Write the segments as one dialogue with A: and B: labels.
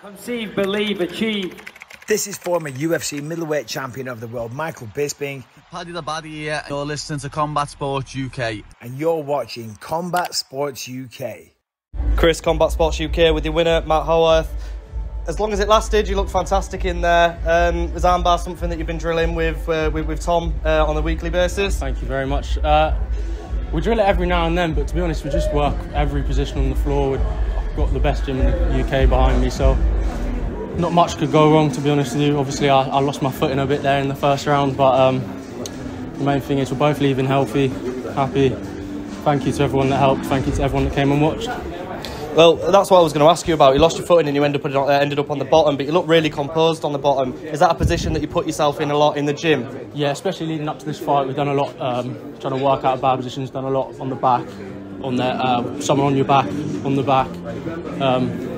A: Conceive, believe, achieve.
B: This is former UFC middleweight champion of the world, Michael Bisping.
C: Paddy the Baddy here. You're listening to Combat Sports UK.
B: And you're watching Combat Sports UK.
D: Chris, Combat Sports UK with your winner, Matt Howorth. As long as it lasted, you looked fantastic in there. Um, was armbar something that you've been drilling with uh, with, with, Tom uh, on a weekly basis?
E: Thank you very much. Uh, we drill it every now and then, but to be honest, we just work every position on the floor. We've got the best gym in the UK behind me, so not much could go wrong, to be honest with you. Obviously, I, I lost my footing a bit there in the first round, but um, the main thing is we're both leaving healthy, happy. Thank you to everyone that helped. Thank you to everyone that came and watched.
D: Well, that's what I was going to ask you about. You lost your footing and you ended up, uh, ended up on the bottom, but you look really composed on the bottom. Is that a position that you put yourself in a lot in the gym?
E: Yeah, especially leading up to this fight, we've done a lot um, trying to work out bad positions, done a lot on the back, on there, uh, someone on your back, on the back. Um,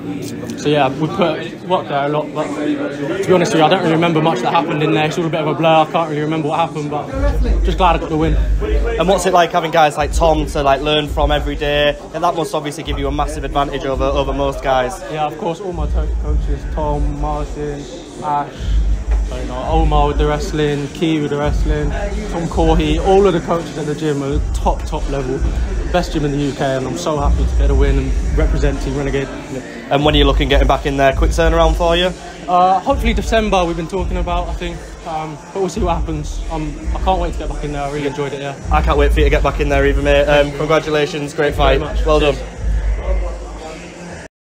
E: so yeah, we put work there a lot. But to be honest with you, I don't really remember much that happened in there. It's all a bit of a blur. I can't really remember what happened, but just glad I got the win.
D: And what's it like having guys like Tom to like learn from every day? And that must obviously give you a massive advantage over over most guys.
E: Yeah, of course, all my coaches, Tom, Martin, Ash. You know, Omar with the wrestling, Key with the wrestling, Tom Corey, all of the coaches at the gym are top, top level. Best gym in the UK, and I'm so happy to get a win and represent Team Renegade.
D: And when are you looking getting back in there? Quick turnaround for you?
E: Uh, hopefully December we've been talking about, I think. Um, but we'll see what happens. Um, I can't wait to get back in there. I really enjoyed it, yeah.
D: I can't wait for you to get back in there either, mate. Um, congratulations, great fight. Well done.